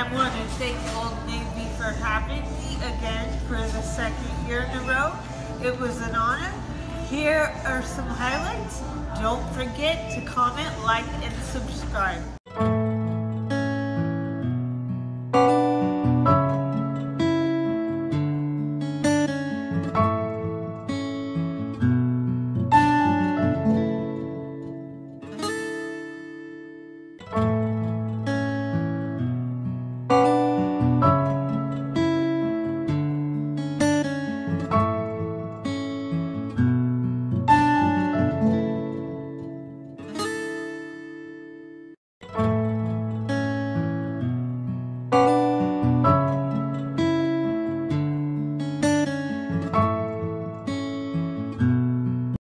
I want to thank Old Navy for having me again for the second year in a row. It was an honor. Here are some highlights. Don't forget to comment, like, and subscribe.